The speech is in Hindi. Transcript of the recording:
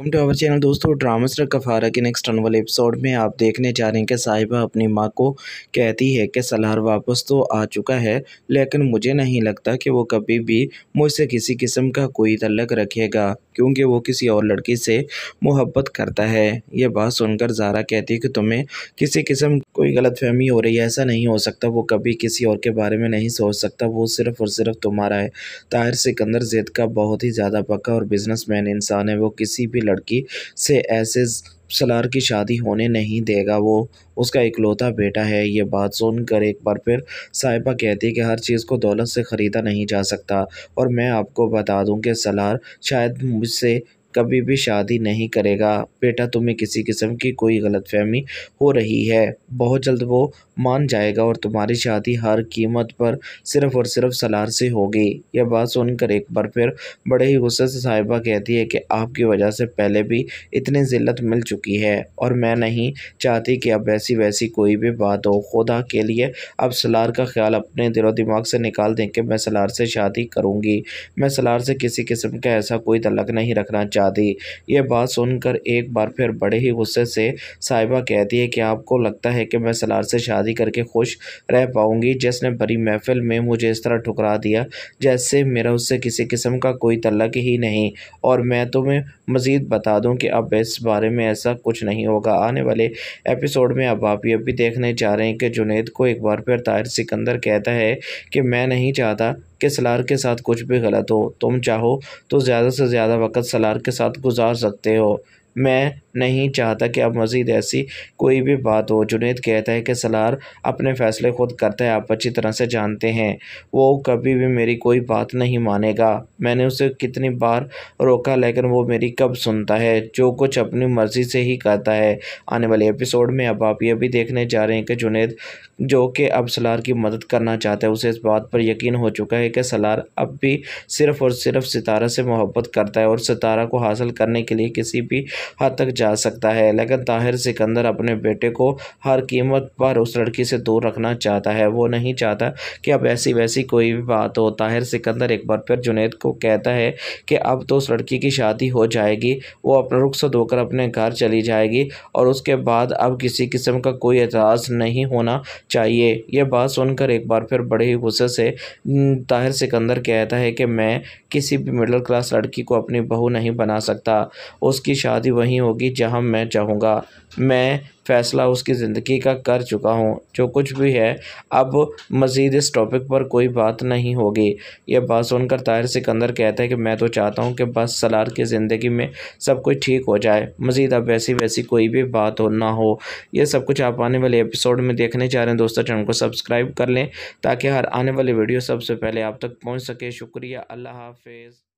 Welcome to our channel. दोस्तों, ड्रामा स्टार कफारा के नेक्स्ट आने वाले एपिसोड में आप देखने जा रहे हैं कि साहिबा अपनी माँ को कहती है कि सलार वापस तो आ चुका है, लेकिन मुझे नहीं लगता कि वो कभी भी मुझसे किसी किस्म का कोई तलक रखेगा, क्योंकि वो किसी और लड़की से मोहब्बत करता है। ये बात सुनकर ज़ारा कहती है कि तुम्हें किसी किस्म कोई गलत फहमी हो रही है, ऐसा नहीं हो सकता। वो कभी किसी और के बारे में नहीं सोच सकता। वो सिर्फ़ और सिर्फ़ तुम्हारा है। ताहिर सिकंदर, जैद का बहुत ही ज़्यादा पक्का और बिजनेसमैन इंसान है। वो किसी भी लड़की से ऐसे सलार की शादी होने नहीं देगा। वो, उसका इकलौता बेटा है। ये बात सुनकर एक बार फिर साहिबा कहती है कि हर चीज़ को दौलत से ख़रीदा नहीं जा सकता। और मैं आपको बता दूँ कि सलार शायद मुझसे कभी भी शादी नहीं करेगा। बेटा, तुम्हें किसी किस्म की कोई गलतफहमी हो रही है। बहुत जल्द वो मान जाएगा और तुम्हारी शादी हर कीमत पर सिर्फ़ और सिर्फ़ सलार से होगी। यह बात सुनकर एक बार फिर बड़े ही गुस्से से साहिबा कहती है कि आपकी वजह से पहले भी इतनी ज़िल्लत मिल चुकी है और मैं नहीं चाहती कि अब ऐसी वैसी कोई भी बात हो। खुदा के लिए अब सलार का ख्याल अपने दिलो दिमाग से निकाल दें कि मैं सलार से शादी करूँगी। मैं सलार से किसी किस्म का ऐसा कोई तलक नहीं रखना चाहती ये बात सुनकर एक बार फिर बड़े ही गुस्से से साहिबा कहती है कि आपको लगता है कि मैं सलार से शादी करके खुश रह पाऊँगी, जिसने बड़ी महफिल में मुझे इस तरह ठुकरा दिया, जैसे मेरा उससे किसी किस्म का कोई तल्लक ही नहीं। और मैं तुम्हें मज़ीद बता दूँ कि अब इस बारे में ऐसा कुछ नहीं होगा। आने वाले एपिसोड में अब आप ये भी देखने जा रहे हैं कि जुनेद को एक बार फिर ताहिर सिकंदर कहता है कि मैं नहीं चाहता कि सलार के साथ कुछ भी गलत हो। तुम चाहो तो ज़्यादा से ज़्यादा वक्त सलार के साथ गुजार सकते हो। मैं नहीं चाहता कि अब मज़ीद ऐसी कोई भी बात हो। जुनेद कहता है कि सलार अपने फ़ैसले खुद करता है, आप अच्छी तरह से जानते हैं। वो कभी भी मेरी कोई बात नहीं मानेगा। मैंने उसे कितनी बार रोका, लेकिन वो मेरी कब सुनता है? जो कुछ अपनी मर्ज़ी से ही करता है। आने वाले एपिसोड में अब आप ये भी देखने जा रहे हैं कि जुनेद जो कि अब सलार की मदद करना चाहता है, उसे इस बात पर यकीन हो चुका है कि सलार अब भी सिर्फ़ और सिर्फ़ सितारा से मोहब्बत करता है और सितारा को हासिल करने के लिए किसी भी हद तक जा सकता है। लेकिन ताहिर सिकंदर अपने बेटे को हर कीमत पर उस लड़की से दूर रखना चाहता है। वो नहीं चाहता कि अब ऐसी वैसी कोई भी बात हो। ताहिर सिकंदर एक बार फिर जुनेद को कहता है कि अब तो उस लड़की की शादी हो जाएगी। वो अपना रुख्सत होकर अपने घर चली जाएगी और उसके बाद अब किसी किस्म का कोई एतराज़ नहीं होना चाहिए। यह बात सुनकर एक बार फिर बड़े ही गुस्से से ताहिर सिकंदर कहता है कि मैं किसी भी मिडिल क्लास लड़की को अपनी बहू नहीं बना सकता। उसकी शादी वहीं होगी जहाँ मैं चाहूँगा, मैं फ़ैसला उसकी ज़िंदगी का कर चुका हूँ, जो कुछ भी है। अब मज़ीद इस टॉपिक पर कोई बात नहीं होगी। यह बात सुनकर ताहिर सिकंदर कहता है कि मैं तो चाहता हूँ कि बस सलार की ज़िंदगी में सब कुछ ठीक हो जाए। मज़ीद अब वैसी वैसी कोई भी बात हो ना हो। यह सब कुछ आप आने वाले एपिसोड में देखने जा रहे हैं। दोस्तों, चैनल को सब्सक्राइब कर लें ताकि हर आने वाली वीडियो सबसे पहले आप तक पहुँच सके। शुक्रिया। अल्लाह हाफिज़।